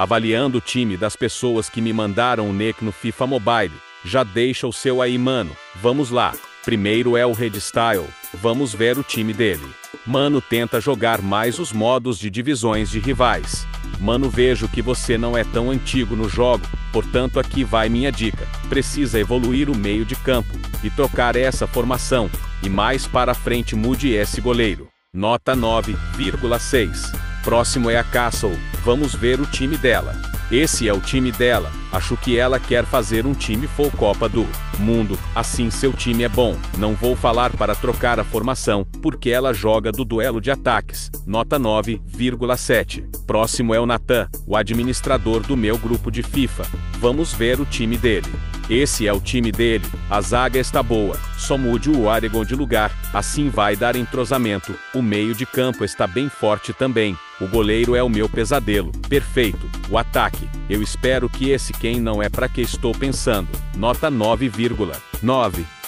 avaliando o time das pessoas que me mandaram o nick no FIFA Mobile. Já deixa o seu aí, mano. Vamos lá. Primeiro é o Red Style. Vamos ver o time dele. Mano tenta jogar mais os modos de divisões de rivais. Mano, vejo que você não é tão antigo no jogo, portanto aqui vai minha dica. Precisa evoluir o meio de campo e trocar essa formação, e mais para frente mude esse goleiro. Nota 9,6. Próximo é a Castle. Vamos ver o time dela. Esse é o time dela. Acho que ela quer fazer um time full Copa do Mundo. Assim seu time é bom. Não vou falar para trocar a formação, porque ela joga do duelo de ataques. Nota 9,7. Próximo é o Natan, o administrador do meu grupo de FIFA. Vamos ver o time dele. Esse é o time dele. A zaga está boa. Só mude o Oregon de lugar, assim vai dar entrosamento. O meio de campo está bem forte também. O goleiro é o meu pesadelo. Perfeito. O ataque. Eu espero que esse quem não é para que estou pensando. Nota 9,9.